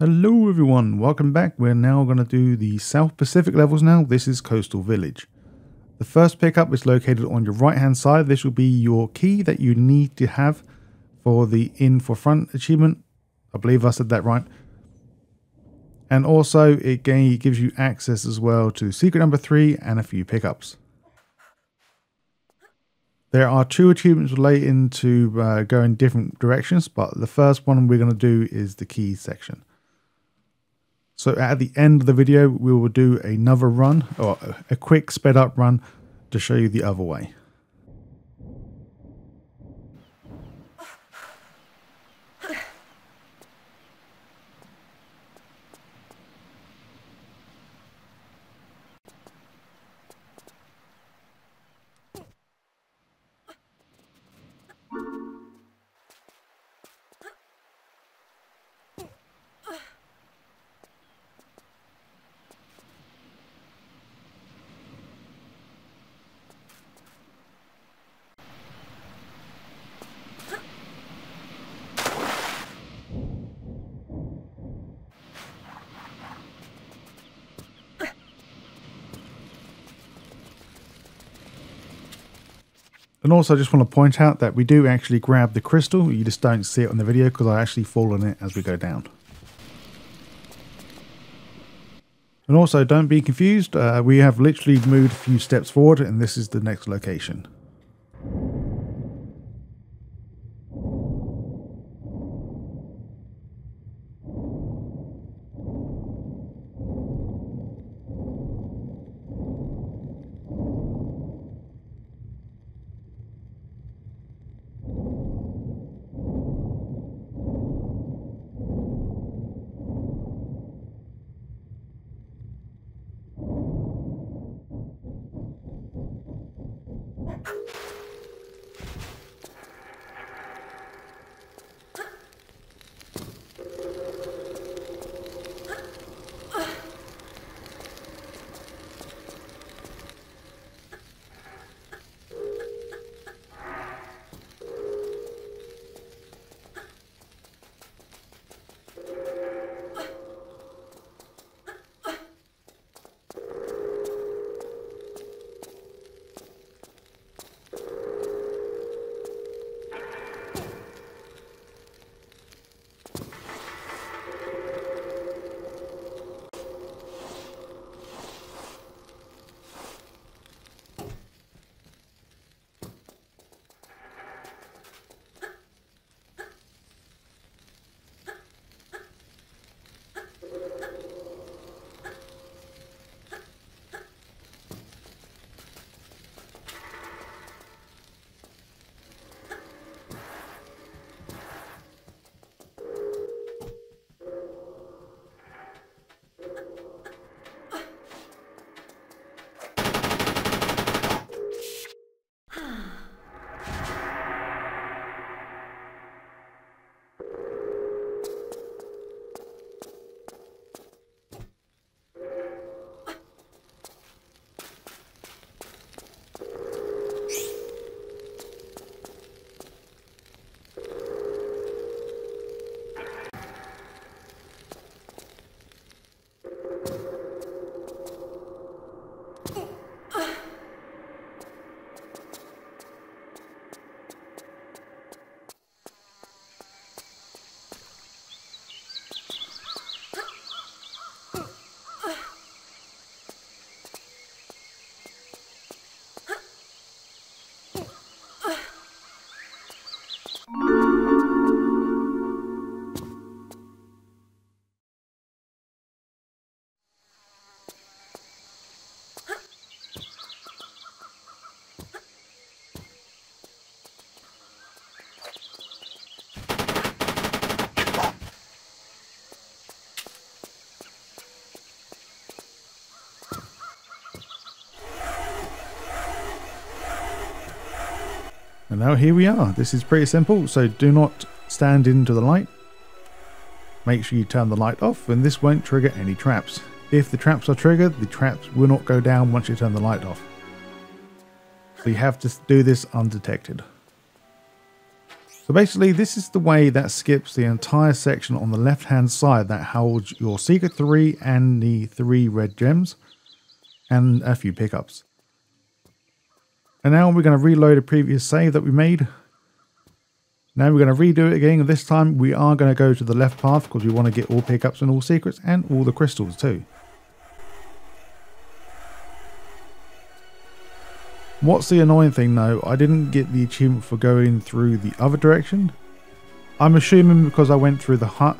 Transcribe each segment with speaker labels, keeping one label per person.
Speaker 1: Hello everyone, welcome back. We're now going to do the South Pacific levels now. This is Coastal Village. The first pickup is located on your right hand side. This will be your key that you need to have for the in Forefront achievement. I believe I said that right. And also it gives you access as well to secret number three and a few pickups. There are two achievements relating to uh, go in different directions, but the first one we're going to do is the key section. So at the end of the video, we will do another run, or a quick sped up run to show you the other way. And also I just want to point out that we do actually grab the crystal. You just don't see it on the video because I actually fall on it as we go down. And also don't be confused. Uh, we have literally moved a few steps forward and this is the next location. And now here we are. This is pretty simple. So do not stand into the light. Make sure you turn the light off and this won't trigger any traps. If the traps are triggered, the traps will not go down once you turn the light off. So you have to do this undetected. So basically, this is the way that skips the entire section on the left-hand side that holds your Secret 3 and the 3 red gems and a few pickups. And now we're going to reload a previous save that we made. Now we're going to redo it again. This time we are going to go to the left path because we want to get all pickups and all secrets and all the crystals too. What's the annoying thing though, I didn't get the achievement for going through the other direction. I'm assuming because I went through the hut,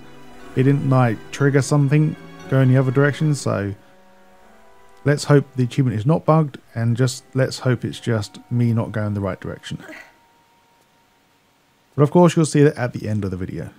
Speaker 1: it didn't like trigger something going the other direction, so let's hope the achievement is not bugged and just let's hope it's just me not going the right direction. But of course you'll see that at the end of the video.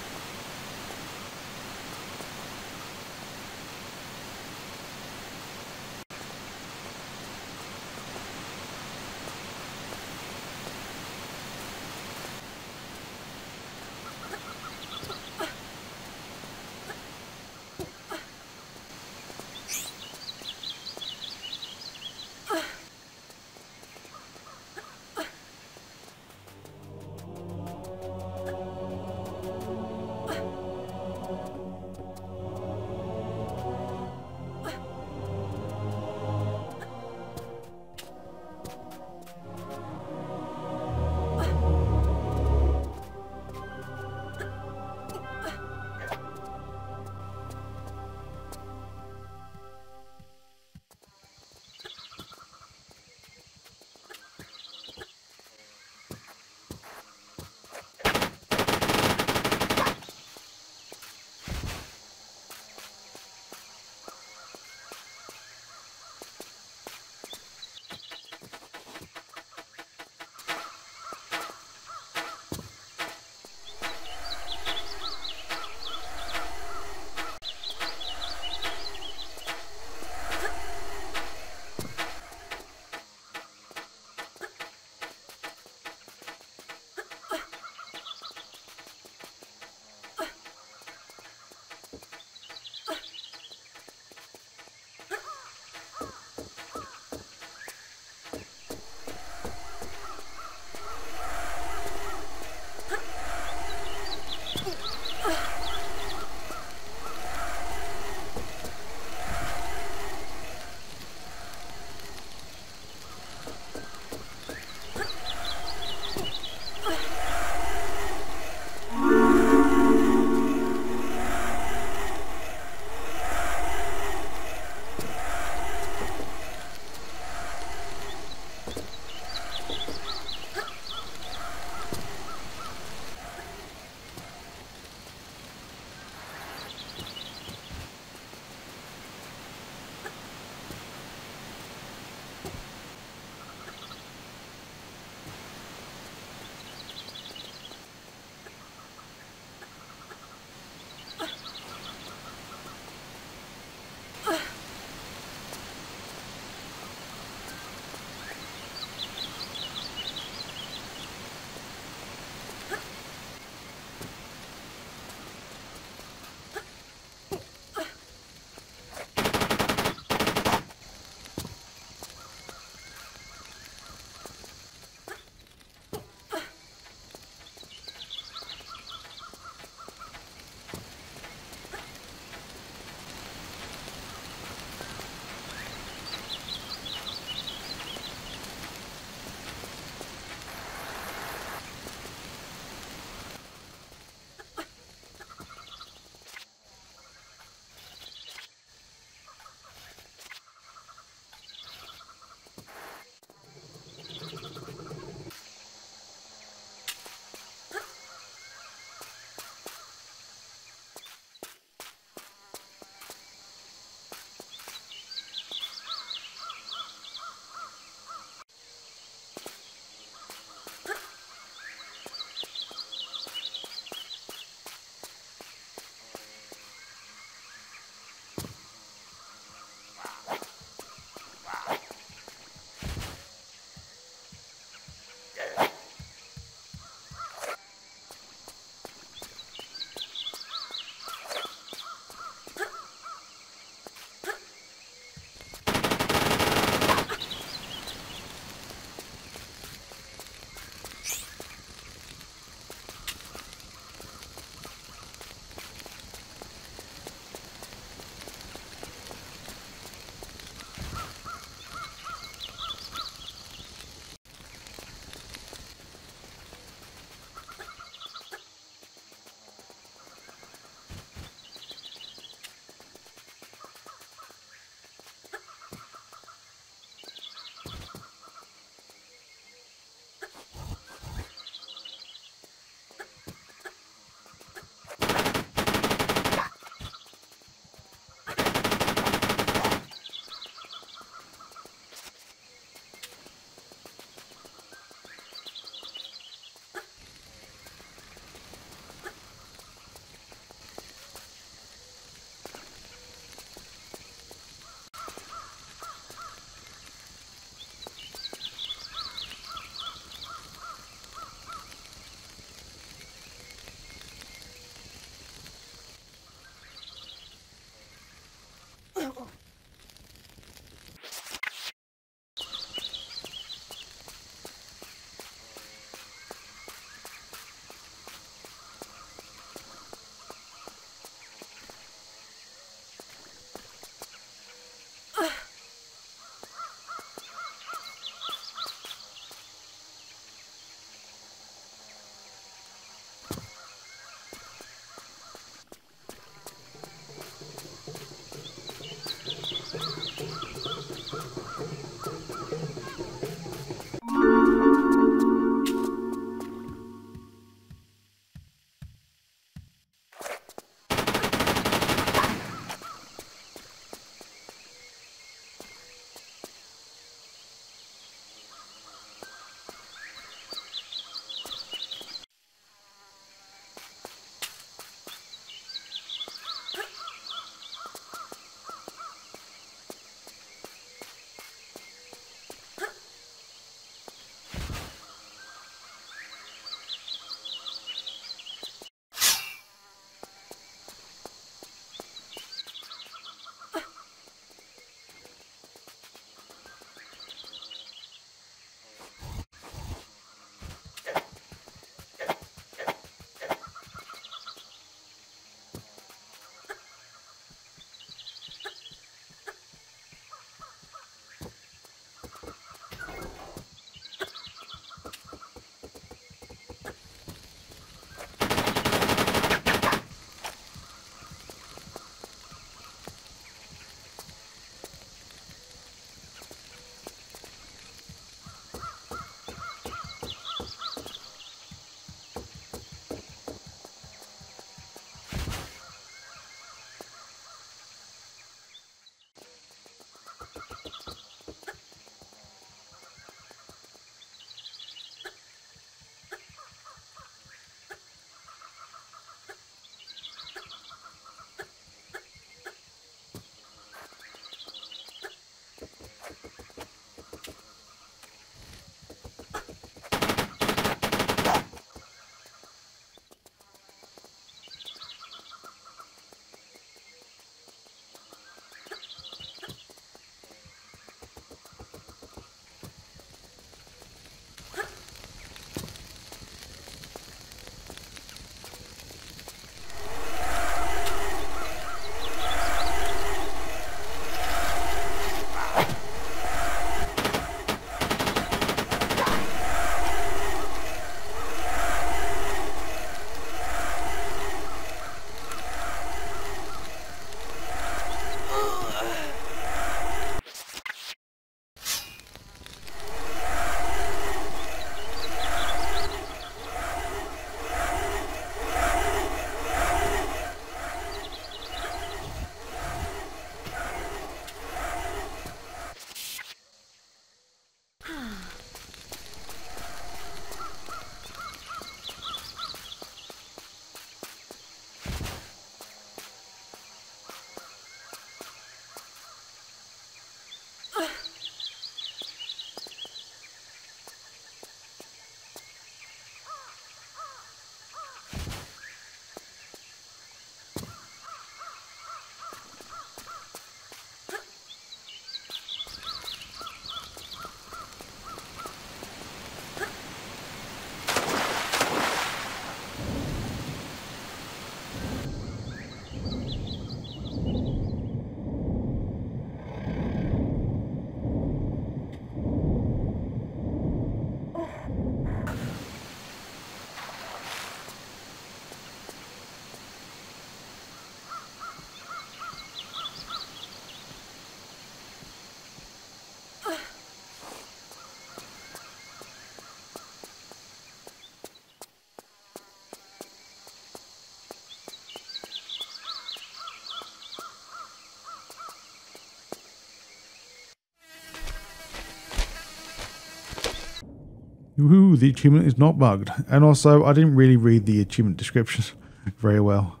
Speaker 1: Ooh, the achievement is not bugged. And also, I didn't really read the achievement description very well.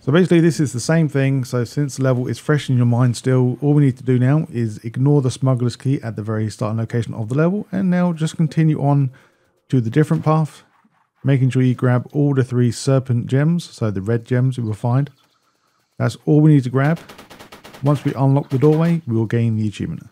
Speaker 1: So basically this is the same thing. So since the level is fresh in your mind still, all we need to do now is ignore the smuggler's key at the very starting location of the level. And now just continue on to the different path, making sure you grab all the three serpent gems. So the red gems you will find. That's all we need to grab. Once we unlock the doorway, we will gain the achievement.